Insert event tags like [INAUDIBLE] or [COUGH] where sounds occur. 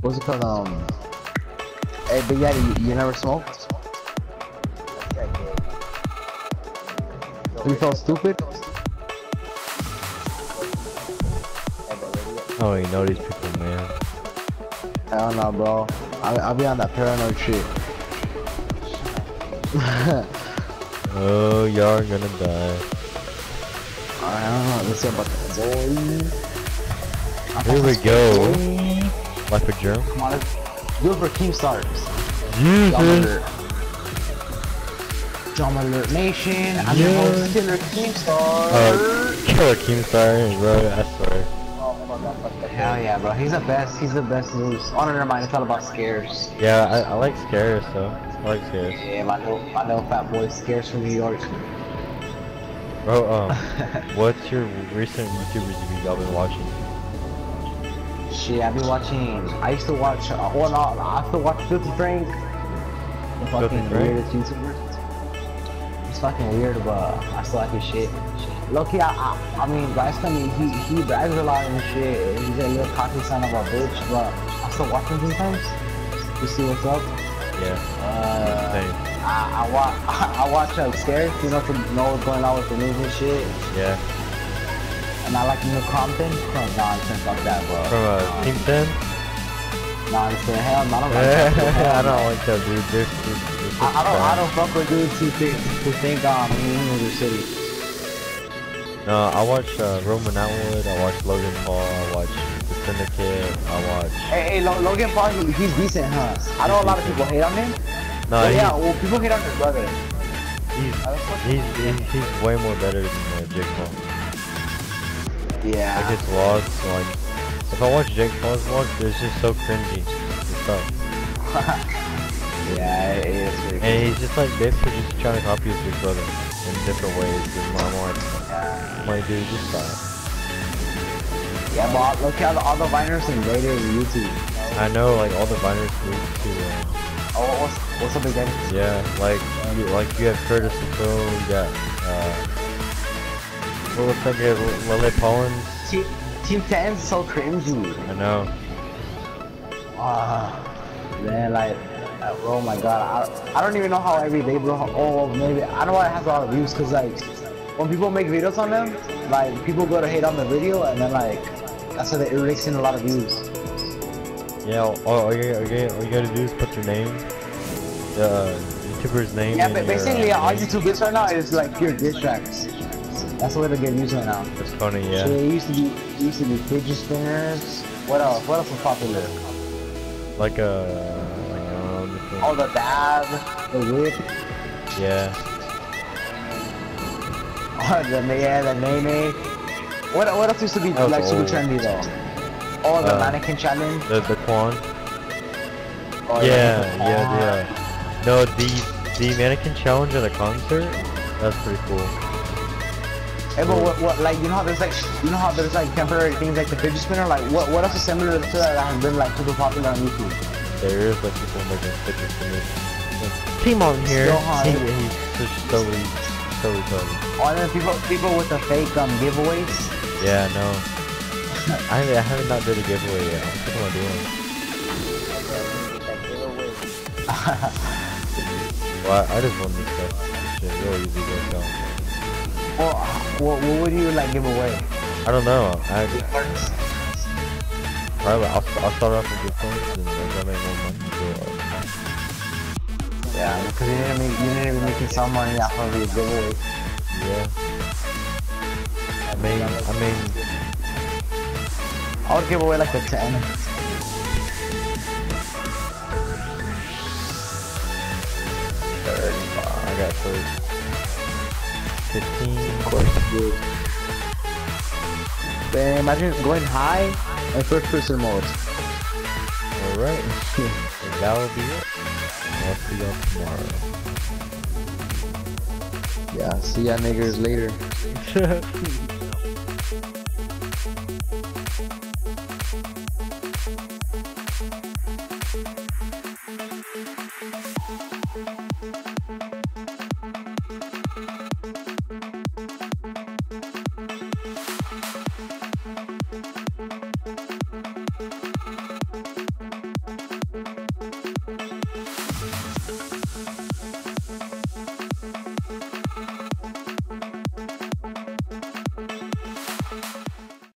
what's it called? Um, hey, Big Daddy, you, you never smoked? You felt stupid? Oh, you know these people, man. I don't know, bro. I, I'll be on that paranoid shit. Oh, y'all are gonna die. I don't know. Let's see about that. Here we go. Life of Jerm. Come on, let's do for Team Stars. Jesus. Alert. Jump Alert Nation. I'm your Yeah. host, Killer Keemstar. Uh, Killer Keemstar, bro, I swear. Hell yeah, bro. He's the best. He's the best news. Oh, no, never mind. It's all about Scarce. Yeah, I, I like Scarce, though. I like Scarce. Yeah, my little, my little fat boy Scarce from New York. Bro, um, [LAUGHS] what's your recent YouTubers you y'all been watching? Shit, I've been watching. I used to watch. Uh, well, no, I used to watch Filthy Frank. The Filthy fucking Frank? weirdest YouTuber. It's fucking weird, but I still like his shit. Loki, I, I, I mean, guys tell me he he brags a lot and shit. He's a little cocky son of a bitch, but I still watch him sometimes to see what's up. Yeah, Uh. I, I watch [LAUGHS] I watch uh, Scarce, you know, to know what's going on with the news and shit. Yeah. And I like Nick Crompton. No, nonsense like that, bro. From, uh, Team 10? Nonsense. Hell, no, I don't like that. [LAUGHS] I don't like that, dude. They're, they're, I, I don't I don't fuck with dudes who think who think um in the city. No, I watch uh, Roman Atwood, I watch Logan Paul, I watch The Syndicate, I watch... Hey, hey Lo- Logan Paul, he, he's decent, huh? I know a lot of people hate on him. No, but yeah, well, people hate on his brother. he's, he's, he's, he's way more better than uh, Jake Paul. Yeah. Like his vlogs, like... If I watch Jake Paul's vlogs, it's just so cringy. [LAUGHS] Yeah, it is pretty And he's just like basically just trying to copy his big brother in different ways. And I'm like, Yeah. I'm dude, just stop. Yeah, but look at all the Viners and later in YouTube. I know, like all the Viners moved to, uh, Oh, what's, what's up again? yeah, like you, like you have Curtis Lepore, you got, uh, what was that guy, Lele Collins? Team, Team 10's so cringy. I know. Ah, man, like, uh, oh my god, I, I don't even know how every day, bro. Oh, maybe I know why it has a lot of views, cause like, when people make videos on them, like people go to hate on the video, and then like, that's how they it rakes in a lot of views. Yeah, all, all, you, all, you, all you gotta do is put your name, the uh, YouTuber's name. Yeah, but your, basically, uh, all. YouTube is right now is like pure diss tracks. That's the way they get views right now. It's funny, yeah. So it used to be, it used to be fidget spinners. What else? What else was popular? Like a, like, um, Oh, the dab, the whip, yeah. oh, the yeah, the name. What what else used to be That like super old. trendy though? Oh, the Uh, mannequin challenge. The, the Quan. Oh, yeah, the- yeah, yeah. No, the the mannequin challenge at a concert. That's pretty cool. Hey, but what, what, like, you know how there's like, you know how there's like temporary things like the fidget spinner? Like, what, what else is similar to that that has been like super popular on YouTube? There is like people making pictures for me. Team on here. Still hard. He, he's just so re- so retarded. Oh, and then people, people with the fake um giveaways. Yeah, no. [LAUGHS] I I haven't not did a giveaway yet. I'm thinking about doing. [LAUGHS] Well, I, I just won this stuff. Shit, real easy to go. Or what, what would you like give away? I don't know. I probably I'll, I'll start off with good points and as I make more money, go up. Yeah, because you didn't make, you didn't even making some money off of your giveaway. Yeah. I mean, I mean, I would give away like a 10. I got first. 15. Of course, dude. Then imagine going high and first person mode. Alright. [LAUGHS] that will be it. I'll see y'all tomorrow. Yeah, see ya niggers later. [LAUGHS]